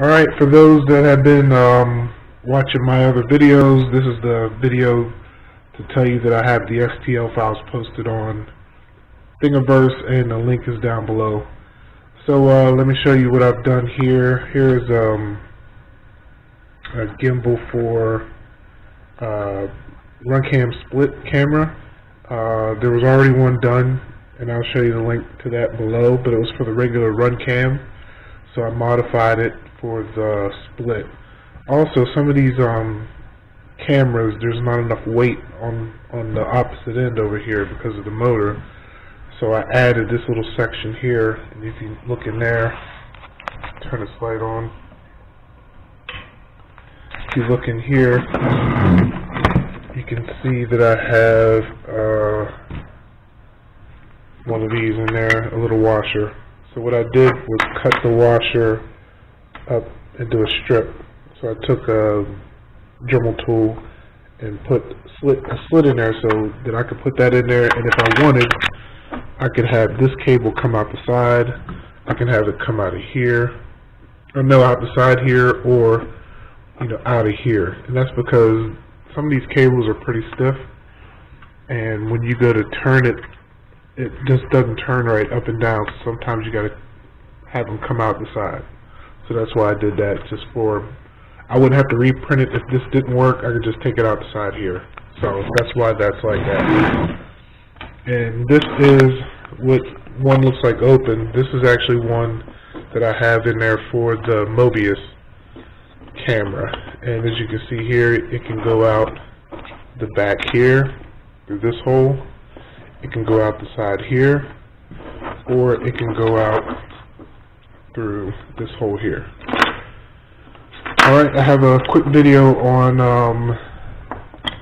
Alright, for those that have been um, watching my other videos, this is the video to tell you that I have the STL files posted on Thingiverse and the link is down below. So uh, let me show you what I've done here. Here's um, a gimbal for uh, Runcam split camera. Uh, there was already one done and I'll show you the link to that below, but it was for the regular Runcam. So I modified it for the split. Also, some of these um, cameras, there's not enough weight on, on the opposite end over here because of the motor. So I added this little section here, and if you look in there, turn the light on. If you look in here, you can see that I have uh, one of these in there, a little washer. So what I did was cut the washer up into a strip. So I took a Dremel tool and put slit, a slit in there so that I could put that in there. And if I wanted I could have this cable come out the side. I can have it come out of here. Or no out the side here or you know out of here. And that's because some of these cables are pretty stiff. And when you go to turn it it just doesn't turn right up and down sometimes you got to have them come out the side so that's why I did that, just for, I wouldn't have to reprint it if this didn't work, I could just take it out the side here. So that's why that's like that. And this is what one looks like open. This is actually one that I have in there for the Mobius camera. And as you can see here, it can go out the back here through this hole. It can go out the side here, or it can go out through this hole here. Alright, I have a quick video on um,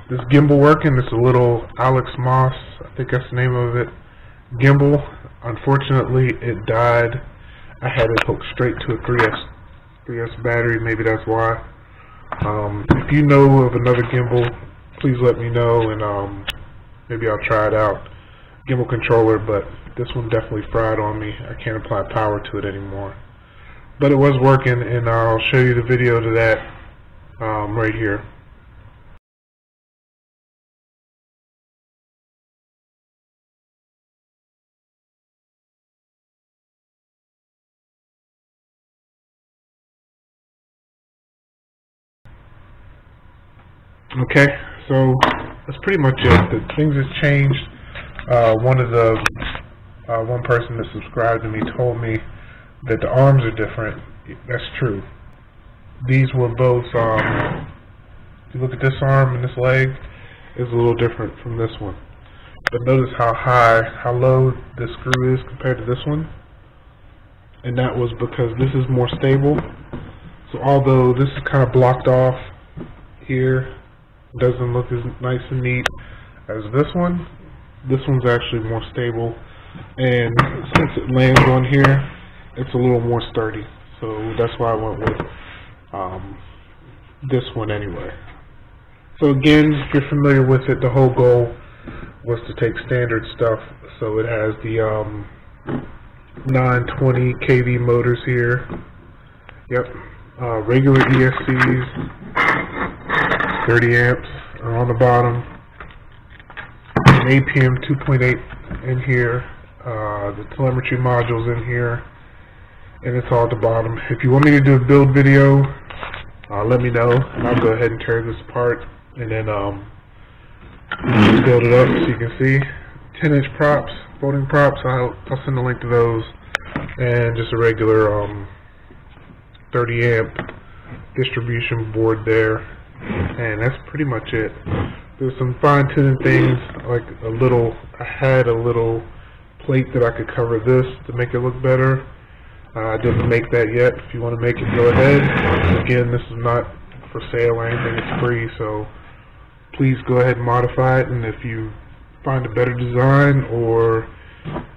this gimbal working. It's a little AlexMos, I think that's the name of it, gimbal. Unfortunately, it died. I had it hooked straight to a 3S, 3S battery, maybe that's why. Um, if you know of another gimbal, please let me know and um, maybe I'll try it out. Gimbal controller, but this one definitely fried on me. I can't apply power to it anymore. But it was working, and I'll show you the video to that um, right here. Okay, so that's pretty much it. The things have changed. Uh, one of the uh, one person that subscribed to me told me that the arms are different. That's true. These were both, um, if you look at this arm and this leg, is a little different from this one. But notice how high, how low the screw is compared to this one. And that was because this is more stable. So although this is kind of blocked off here, doesn't look as nice and neat as this one, this one's actually more stable. And since it lands on here it's a little more sturdy. So that's why I went with um, this one anyway. So again if you're familiar with it the whole goal was to take standard stuff. So it has the um, 920 kV motors here. Yep. Uh, regular ESCs 30 amps are on the bottom APM 2.8 in here uh, the telemetry modules in here and it's all at the bottom. If you want me to do a build video, uh, let me know and I'll go ahead and tear this apart and then um, build it up so you can see. 10 inch props, folding props, I'll, I'll send a link to those and just a regular um, 30 amp distribution board there and that's pretty much it. There's some fine tuning things like a little, I had a little plate that I could cover this to make it look better. Uh, I didn't make that yet. If you want to make it, go ahead. Again, this is not for sale or anything. It's free, so please go ahead and modify it. And if you find a better design or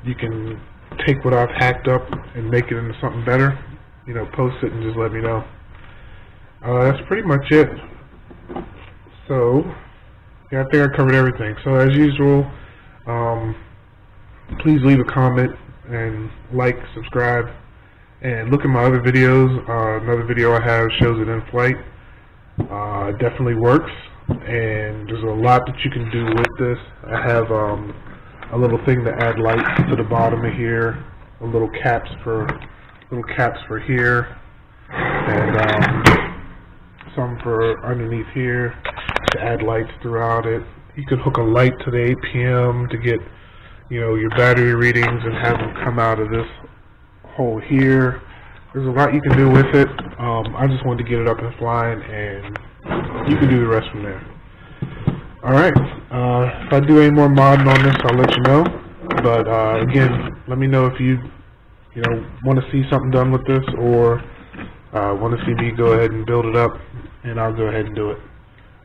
you can take what I've hacked up and make it into something better, you know, post it and just let me know. Uh, that's pretty much it. So, yeah, I think I covered everything. So as usual, um, please leave a comment and like, subscribe, And look at my other videos. Uh, another video I have shows it in flight. Uh, definitely works, and there's a lot that you can do with this. I have um, a little thing to add lights to the bottom of here, a little caps for little caps for here, and um, some for underneath here to add lights throughout it. You could hook a light to the APM to get, you know, your battery readings and have them come out of this hole here. There's a lot you can do with it. Um, I just wanted to get it up and flying, and you can do the rest from there. Alright, uh, if I do any more modding on this, I'll let you know. But, uh, again, let me know if you, you know, want to see something done with this, or, uh, want to see me go ahead and build it up, and I'll go ahead and do it.